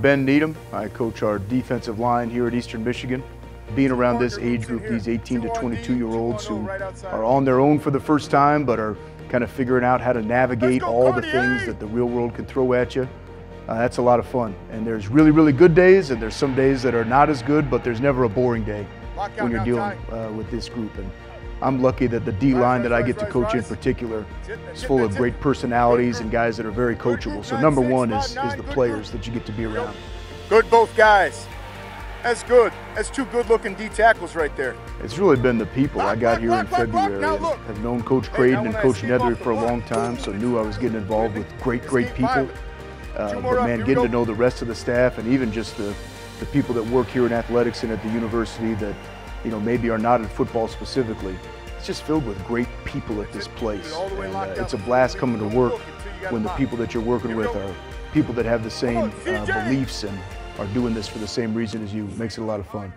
Ben Needham. I coach our defensive line here at Eastern Michigan. Being around this age group, these 18 to 22 year olds who are on their own for the first time but are kind of figuring out how to navigate all the things that the real world can throw at you. Uh, that's a lot of fun. And there's really, really good days, and there's some days that are not as good, but there's never a boring day when you're dealing uh, with this group. And I'm lucky that the D line that I get to coach in particular is full of great personalities and guys that are very coachable. So number one is, is the players that you get to be around. Good, both guys. That's good. That's two good-looking D tackles right there. It's really been the people. I got here in February have known Coach Creighton and Coach Neathery for a long time, so knew I was getting involved with great, great people. Uh, but man, getting to know the rest of the staff and even just the, the people that work here in athletics and at the university that, you know, maybe are not in football specifically. It's just filled with great people at this place. And, uh, it's a blast coming to work when the people that you're working with are people that have the same uh, beliefs and are doing this for the same reason as you. It makes it a lot of fun.